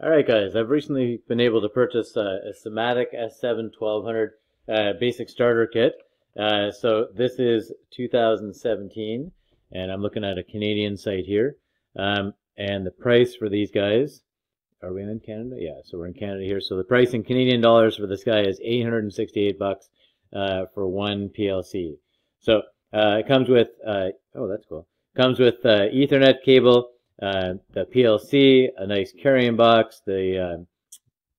Alright guys, I've recently been able to purchase a Simatic S7 1200 uh, basic starter kit. Uh, so this is 2017 and I'm looking at a Canadian site here. Um, and the price for these guys, are we in Canada? Yeah, so we're in Canada here. So the price in Canadian dollars for this guy is 868 bucks uh, for one PLC. So uh, it comes with, uh, oh that's cool, comes with Ethernet cable, uh, the PLC, a nice carrying box, the uh,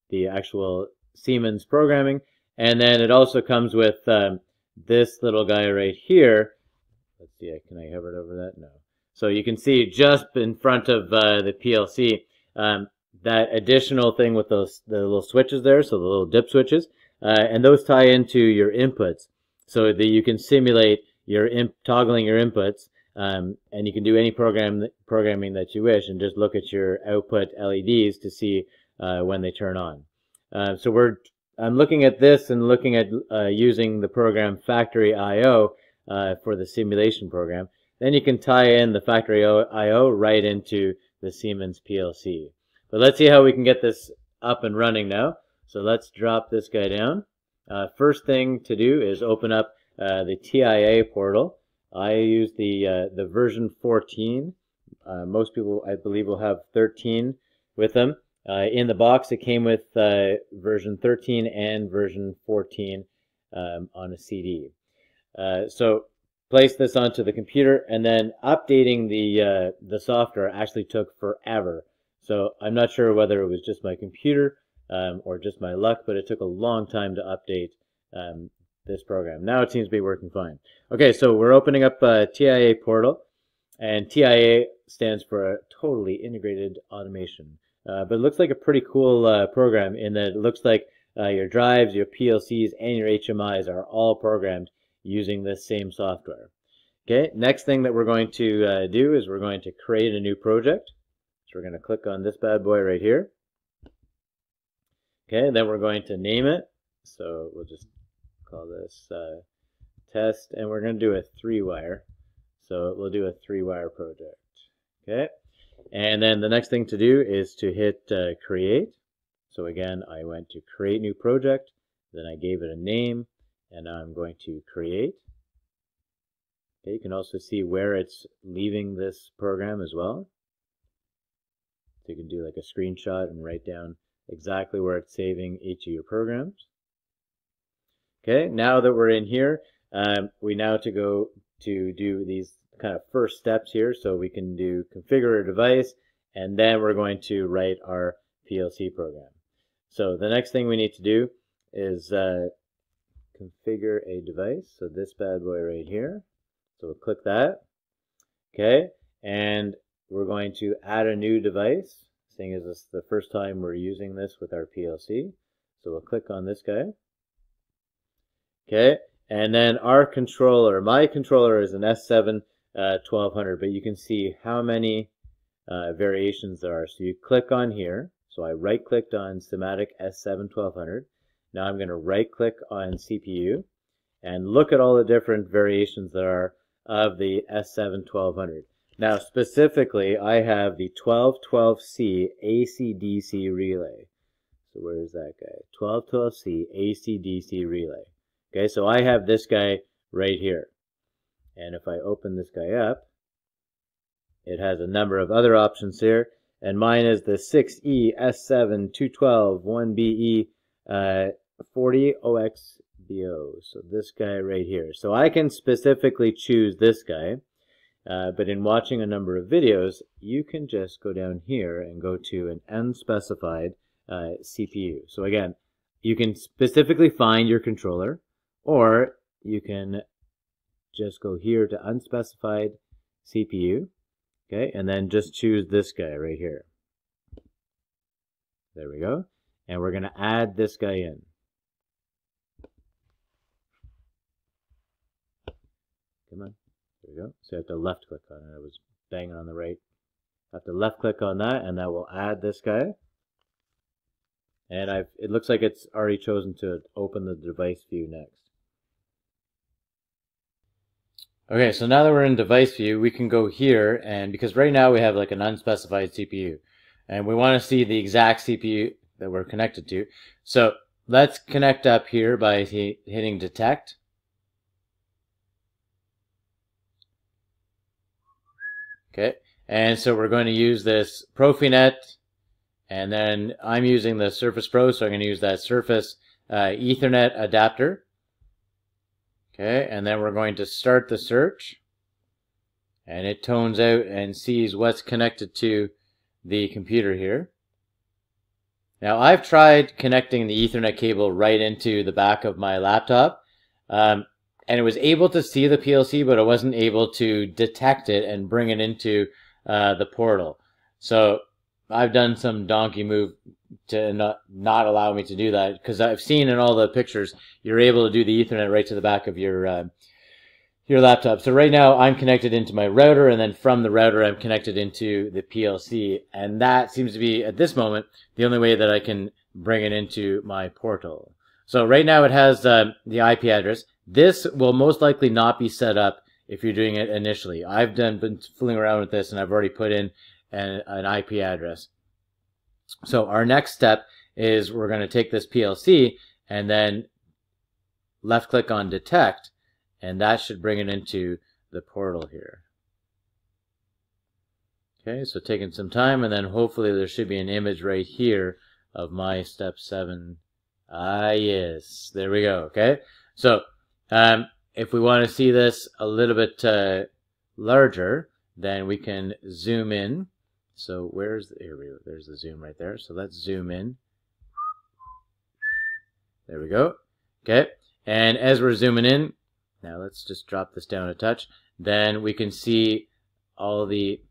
the actual Siemens programming, and then it also comes with um, this little guy right here. Let's see, can I hover it over that? No. So you can see just in front of uh, the PLC um, that additional thing with those the little switches there, so the little dip switches, uh, and those tie into your inputs, so that you can simulate your toggling your inputs um, and you can do any program programming that you wish and just look at your output LEDs to see uh, when they turn on. Uh, so we're I'm looking at this and looking at uh, using the program Factory IO uh, for the simulation program. Then you can tie in the Factory IO right into the Siemens PLC. But let's see how we can get this up and running now. So let's drop this guy down. Uh, first thing to do is open up uh, the TIA portal. I use the uh, the version 14. Uh, most people, I believe, will have 13 with them. Uh, in the box, it came with uh, version 13 and version 14 um, on a CD. Uh, so place this onto the computer, and then updating the uh, the software actually took forever. So I'm not sure whether it was just my computer um, or just my luck, but it took a long time to update um, this program. Now it seems to be working fine. Okay, so we're opening up a TIA portal, and TIA stands for Totally Integrated Automation. Uh, but it looks like a pretty cool uh, program in that it looks like uh, your drives, your PLCs, and your HMIs are all programmed using this same software. Okay, next thing that we're going to uh, do is we're going to create a new project. So we're going to click on this bad boy right here. Okay, then we're going to name it. So we'll just call this uh, test, and we're going to do a three wire. So we'll do a three wire project. Okay. And then the next thing to do is to hit uh, create. So again, I went to create new project, then I gave it a name, and I'm going to create. Okay, you can also see where it's leaving this program as well. So you can do like a screenshot and write down exactly where it's saving each of your programs. Okay, now that we're in here, um, we now to go to do these kind of first steps here. So we can do configure a device, and then we're going to write our PLC program. So the next thing we need to do is uh, configure a device. So this bad boy right here. So we'll click that. Okay, and we're going to add a new device, seeing as this is the first time we're using this with our PLC. So we'll click on this guy. Okay, and then our controller, my controller is an S7 uh, 1200, but you can see how many uh, variations there are. So you click on here. So I right clicked on Simatic S7 1200. Now I'm going to right click on CPU and look at all the different variations there are of the S7 1200. Now specifically, I have the 1212C AC-DC relay. So where is that guy? 1212C AC-DC relay. Okay, so I have this guy right here. And if I open this guy up, it has a number of other options here. And mine is the 6E S7 212 1BE uh, 40 OXBO. So this guy right here. So I can specifically choose this guy. Uh, but in watching a number of videos, you can just go down here and go to an unspecified uh, CPU. So again, you can specifically find your controller. Or you can just go here to unspecified CPU, okay, and then just choose this guy right here. There we go. And we're going to add this guy in. Come on. There we go. So I have to left click on it. I was banging on the right. I have to left click on that and that will add this guy. And I've it looks like it's already chosen to open the device view next. Okay, so now that we're in device view, we can go here and because right now we have like an unspecified CPU. And we want to see the exact CPU that we're connected to. So let's connect up here by hitting detect. Okay, and so we're going to use this Profinet, and then I'm using the Surface Pro, so I'm going to use that Surface uh, Ethernet adapter. Okay, and then we're going to start the search, and it tones out and sees what's connected to the computer here. Now I've tried connecting the Ethernet cable right into the back of my laptop, um, and it was able to see the PLC, but it wasn't able to detect it and bring it into uh, the portal. So I've done some donkey move to not not allow me to do that because I've seen in all the pictures you're able to do the Ethernet right to the back of your uh, your laptop. So right now I'm connected into my router, and then from the router I'm connected into the PLC, and that seems to be at this moment the only way that I can bring it into my portal. So right now it has uh, the IP address. This will most likely not be set up if you're doing it initially. I've done been fooling around with this and I've already put in an, an IP address. So our next step is we're going to take this PLC and then left click on detect and that should bring it into the portal here. Okay, so taking some time and then hopefully there should be an image right here of my step seven. Ah, yes, there we go. Okay, so um, if we want to see this a little bit uh, larger, then we can zoom in. So where's the, here we go. There's the zoom right there. So let's zoom in. There we go. Okay. And as we're zooming in, now let's just drop this down a touch. Then we can see all the,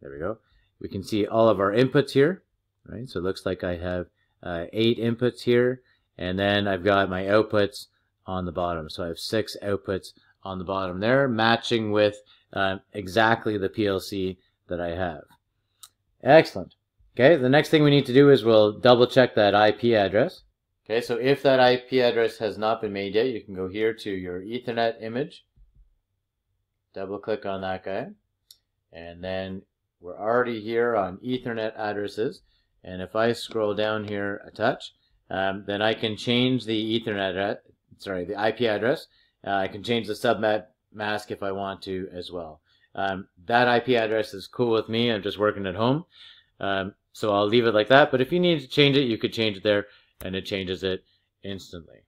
there we go. We can see all of our inputs here, right? So it looks like I have uh, eight inputs here. And then I've got my outputs on the bottom. So I have six outputs on the bottom there, matching with uh, exactly the PLC that I have. Excellent. Okay, the next thing we need to do is we'll double check that IP address. Okay, so if that IP address has not been made yet, you can go here to your Ethernet image, double click on that guy, and then we're already here on Ethernet addresses. And if I scroll down here a touch, um, then I can change the Ethernet sorry, the IP address. Uh, I can change the subnet mask if I want to as well. Um, that IP address is cool with me. I'm just working at home. Um, so I'll leave it like that. But if you need to change it, you could change it there and it changes it instantly.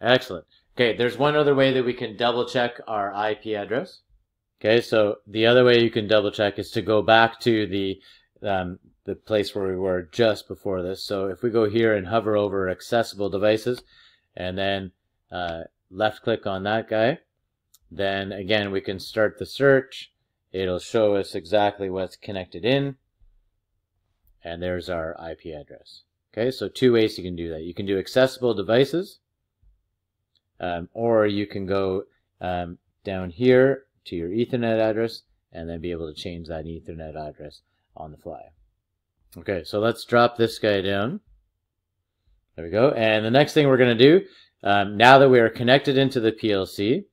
Excellent. Okay, there's one other way that we can double check our IP address. Okay, so the other way you can double check is to go back to the um, the place where we were just before this. So if we go here and hover over accessible devices and then uh, left click on that guy. Then again, we can start the search. It'll show us exactly what's connected in. And there's our IP address. Okay, so two ways you can do that. You can do accessible devices, um, or you can go um, down here to your Ethernet address and then be able to change that Ethernet address on the fly. Okay, so let's drop this guy down. There we go. And the next thing we're going to do um, now that we are connected into the PLC,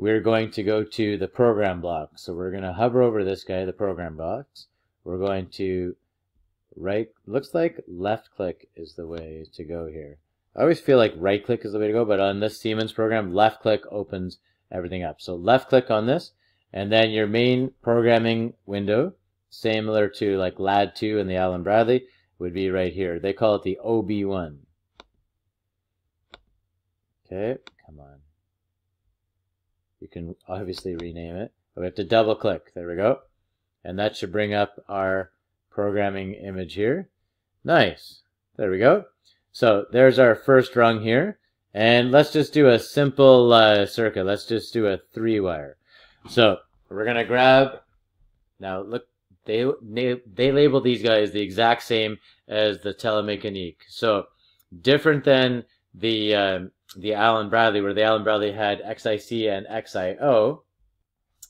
we're going to go to the program block. So we're going to hover over this guy, the program box. We're going to right, looks like left click is the way to go here. I always feel like right click is the way to go, but on this Siemens program, left click opens everything up. So left click on this, and then your main programming window, similar to like LAD2 and the Allen Bradley, would be right here. They call it the OB1. Okay, come on. You can obviously rename it. But we have to double click. There we go. And that should bring up our programming image here. Nice. There we go. So there's our first rung here. And let's just do a simple uh, circuit. Let's just do a three wire. So we're going to grab, now look, they, they label these guys the exact same as the Telemecanique. So different than the um, the Allen Bradley, where the Allen Bradley had XIC and XIO,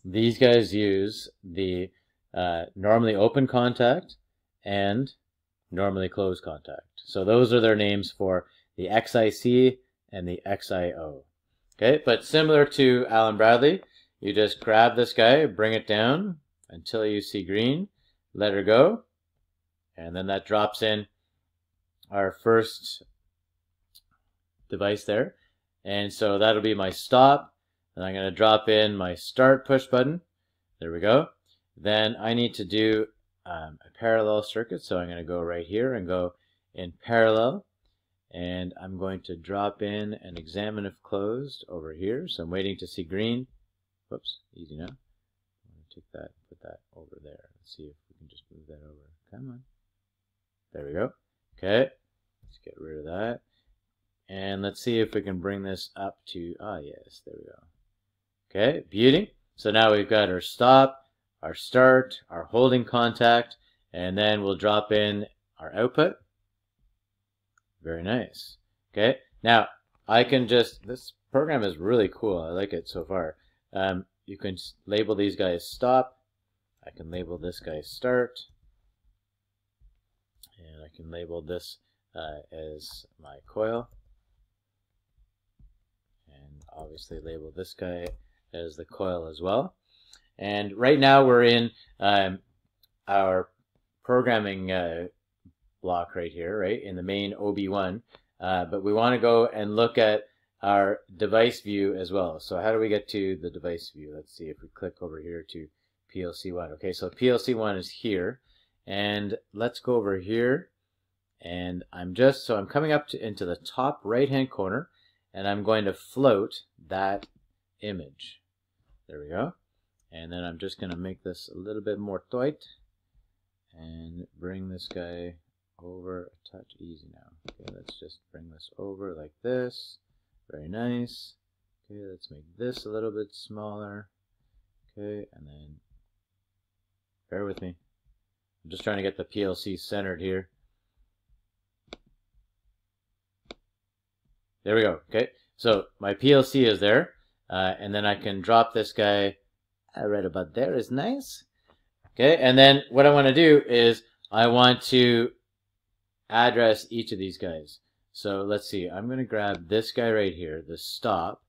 these guys use the uh, normally open contact and normally closed contact. So those are their names for the XIC and the XIO. Okay, but similar to Allen Bradley, you just grab this guy, bring it down until you see green, let her go, And then that drops in our first device there. And so that'll be my stop. And I'm going to drop in my start push button. There we go. Then I need to do um, a parallel circuit. So I'm going to go right here and go in parallel. And I'm going to drop in an examine if closed over here. So I'm waiting to see green. Whoops, easy now. I'm going to take that, put that over there. Let's see if we can just move that over. Come on. There we go. Okay, let's get rid of that. And let's see if we can bring this up to, ah yes, there we go. Okay, beauty. So now we've got our stop, our start, our holding contact, and then we'll drop in our output. Very nice. Okay, now I can just, this program is really cool. I like it so far. Um, you can label these guys stop. I can label this guy start. And I can label this uh, as my coil. Obviously label this guy as the coil as well. And right now we're in um, our programming uh, block right here, right, in the main OB1. Uh, but we want to go and look at our device view as well. So how do we get to the device view? Let's see if we click over here to PLC1. Okay, so PLC1 is here. And let's go over here. And I'm just, so I'm coming up to, into the top right-hand corner. And I'm going to float that image. There we go. And then I'm just going to make this a little bit more tight. And bring this guy over a touch easy now. Okay, let's just bring this over like this. Very nice. Okay, let's make this a little bit smaller. Okay, and then bear with me. I'm just trying to get the PLC centered here. There we go. Okay, so my PLC is there, uh, and then I can drop this guy right about there is nice. Okay, and then what I want to do is I want to address each of these guys. So let's see, I'm going to grab this guy right here, the stop,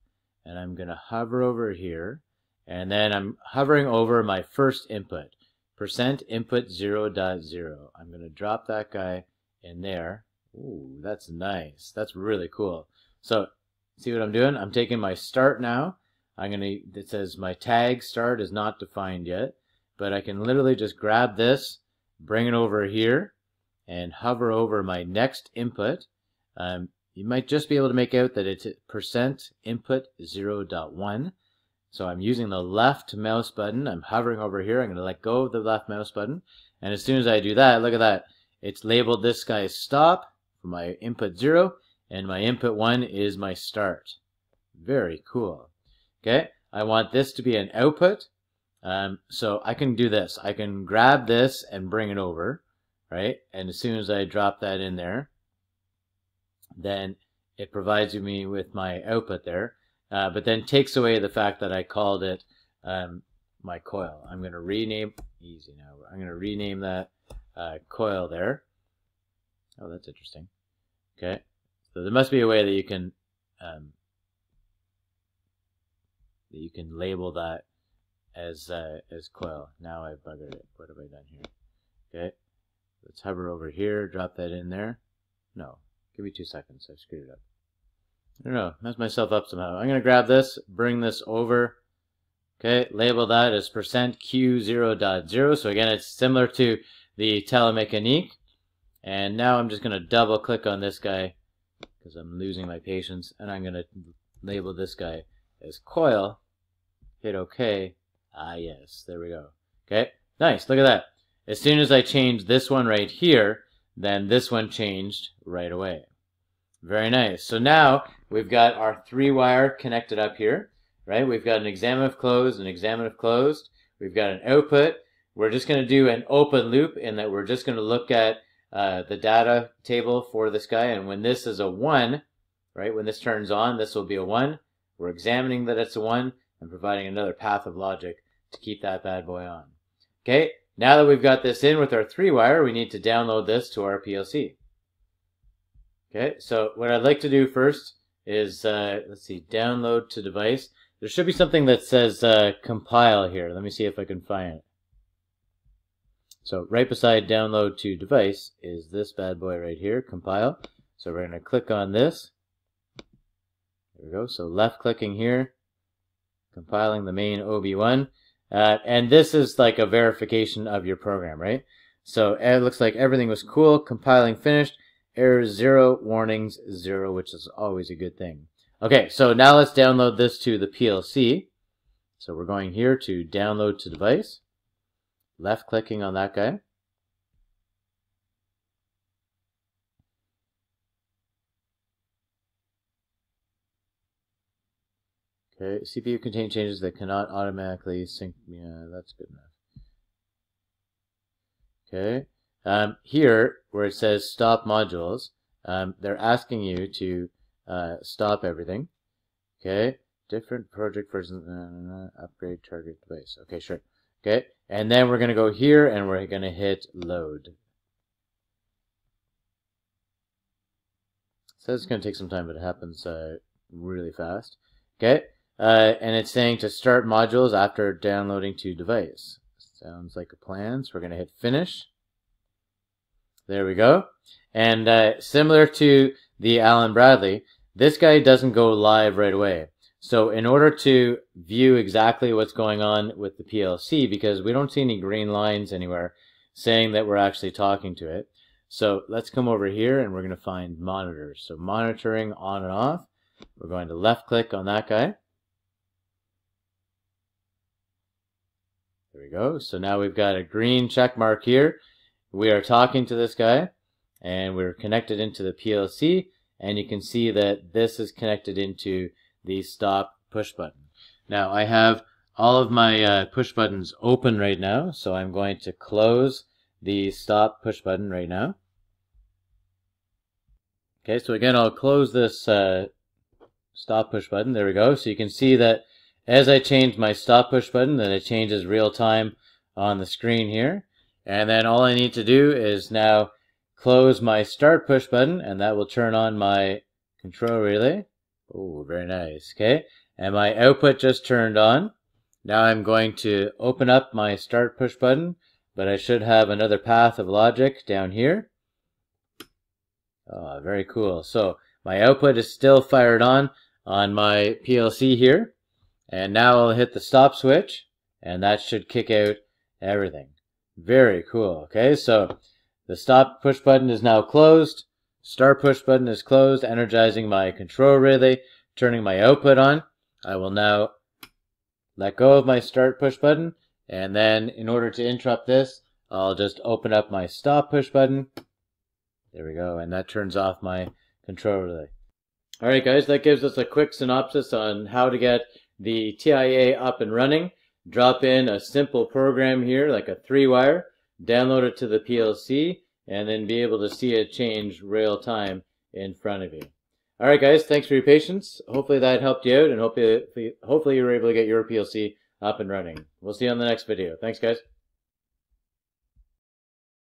and I'm going to hover over here, and then I'm hovering over my first input, percent input 0 dot 0. I'm going to drop that guy in there. Ooh, that's nice. That's really cool. So see what I'm doing? I'm taking my start now. I'm going to, it says my tag start is not defined yet, but I can literally just grab this, bring it over here, and hover over my next input, um, you might just be able to make out that it's percent input 0.1. So I'm using the left mouse button. I'm hovering over here. I'm going to let go of the left mouse button. And as soon as I do that, look at that. It's labeled this guy's stop for my input 0. And my input 1 is my start. Very cool. Okay. I want this to be an output. Um, so I can do this. I can grab this and bring it over right? And as soon as I drop that in there, then it provides me with my output there, uh, but then takes away the fact that I called it um, my coil. I'm going to rename, easy now, I'm going to rename that uh, coil there. Oh, that's interesting. Okay, so there must be a way that you can um, that you can label that as uh, as coil. Now I've buggered it. What have I done here? Okay, Let's hover over here, drop that in there. No, give me two seconds. I screwed it up. I don't know, messed myself up somehow. I'm to grab this, bring this over. Okay, label that as percent %q0.0. So again, it's similar to the Telemecanique. And now I'm just going to double click on this guy because I'm losing my patience. And I'm going to label this guy as coil. Hit OK. Ah, yes, there we go. Okay, nice. Look at that. As soon as I change this one right here, then this one changed right away. Very nice. So now we've got our three wire connected up here, right? We've got an examine if closed, an examine if closed. We've got an output. We're just going to do an open loop in that we're just going to look at uh, the data table for this guy. And when this is a 1, right, when this turns on, this will be a 1. We're examining that it's a 1 and providing another path of logic to keep that bad boy on. Okay, now that we've got this in with our three wire, we need to download this to our PLC. Okay, so what I'd like to do first is, uh, let's see, download to device. There should be something that says uh, compile here. Let me see if I can find it. So right beside download to device is this bad boy right here, compile. So we're going to click on this. There we go. So left clicking here, compiling the main OB1. Uh, and this is like a verification of your program, right? So it looks like everything was cool, compiling finished, errors zero, warnings zero, which is always a good thing. Okay, so now let's download this to the PLC. So we're going here to download to device, left clicking on that guy. Okay, CPU contain changes that cannot automatically sync. Yeah, that's good enough. Okay, um, here where it says stop modules, um, they're asking you to uh, stop everything. Okay, different project version, uh, upgrade target device. Okay, sure. Okay, and then we're going to go here and we're going to hit load. So it's going to take some time, but it happens uh, really fast. Okay, uh, and it's saying to start modules after downloading to device. Sounds like a plan. So we're going to hit finish. There we go. And uh, similar to the Allen Bradley, this guy doesn't go live right away. So in order to view exactly what's going on with the PLC, because we don't see any green lines anywhere saying that we're actually talking to it. So let's come over here and we're going to find monitors. So monitoring on and off. We're going to left click on that guy. There we go. So now we've got a green check mark here. We are talking to this guy and we're connected into the PLC and you can see that this is connected into the stop push button. Now I have all of my uh, push buttons open right now so I'm going to close the stop push button right now. Okay, so again I'll close this uh, stop push button. There we go. So you can see that as I change my stop push button, then it changes real time on the screen here. And then all I need to do is now close my start push button and that will turn on my control relay. Oh, very nice. Okay. And my output just turned on. Now I'm going to open up my start push button, but I should have another path of logic down here. Oh, very cool. So my output is still fired on on my PLC here. And now I'll hit the stop switch and that should kick out everything. Very cool. Okay, so the stop push button is now closed. Start push button is closed, energizing my control relay, turning my output on. I will now let go of my start push button. And then in order to interrupt this, I'll just open up my stop push button. There we go. And that turns off my control relay. All right, guys, that gives us a quick synopsis on how to get the TIA up and running, drop in a simple program here, like a three wire, download it to the PLC, and then be able to see it change real time in front of you. All right, guys, thanks for your patience. Hopefully that helped you out, and hopefully, hopefully you were able to get your PLC up and running. We'll see you on the next video. Thanks, guys.